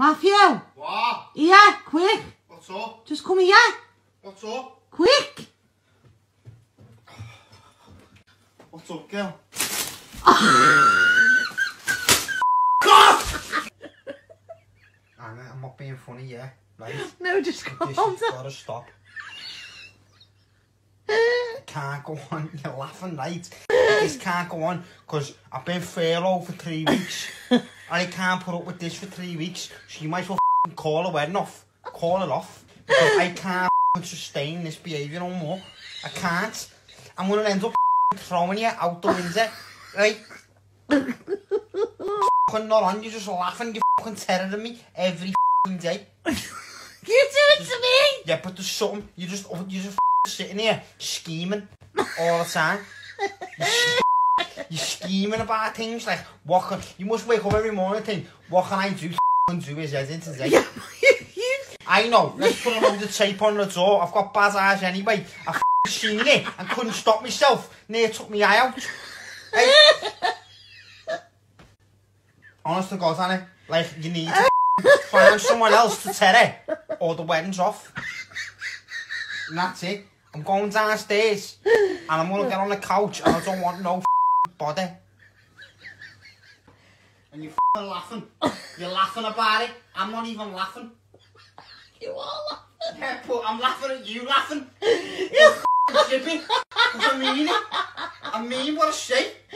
Matthew! What? yeah, quick! What's up? Just come here! What's up? Quick! What's up, girl? Anna, I'm not being funny, yeah? Right? No, just calm down. This got to stop. Can't go on, you're laughing, right? this can't go on because I've been furloughed for three weeks and I can't put up with this for three weeks. So you might as well call a wedding off. Call it off. Because I can't sustain this behaviour no more. I can't. I'm going to end up throwing you out the window. Like, fucking not on. You're just laughing. You're fucking terror at me every day. you do it to me! Yeah, but there's something. You're just, you're just sitting here scheming all the time. You're scheming about things like what can, you must wake up every morning and think, what can I do and do his head today? Yeah, I know, let's put a load of tape on the door. I've got bad eyes anyway. I seen it and couldn't stop myself. Near took me eye out. Hey. Honest to God, Annie, like you need to find someone else to tell it or the wedding's off. And that's it. I'm going downstairs and I'm gonna get on the couch and I don't want no body. And you're laughing. You're laughing about it. I'm not even laughing. You are laughing. Yeah, but I'm laughing at you laughing. You're I mean it. I mean what a shape.